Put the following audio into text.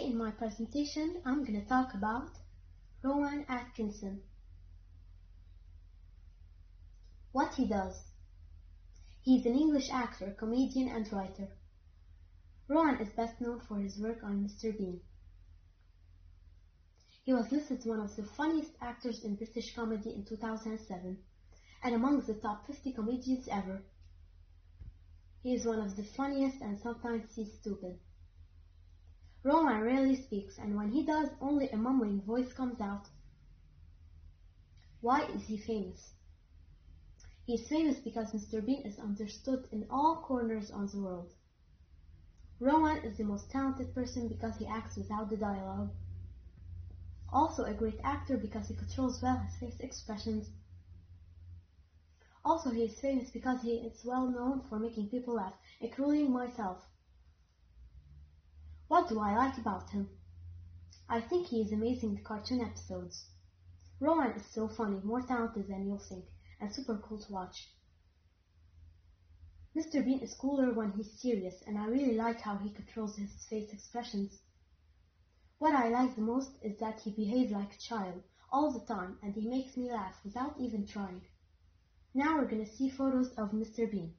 In my presentation, I'm going to talk about Rowan Atkinson. What he does. He's an English actor, comedian, and writer. Rowan is best known for his work on Mr. Bean. He was listed as one of the funniest actors in British comedy in 2007 and among the top 50 comedians ever. He is one of the funniest and sometimes he's stupid. Rowan rarely speaks, and when he does, only a mumbling voice comes out. Why is he famous? He is famous because Mr. Bean is understood in all corners of the world. Rowan is the most talented person because he acts without the dialogue. Also a great actor because he controls well his face expressions. Also he is famous because he is well known for making people laugh, including myself. What do I like about him? I think he is amazing in the cartoon episodes. Rowan is so funny, more talented than you'll think, and super cool to watch. Mr. Bean is cooler when he's serious, and I really like how he controls his face expressions. What I like the most is that he behaves like a child all the time, and he makes me laugh without even trying. Now we're gonna see photos of Mr. Bean.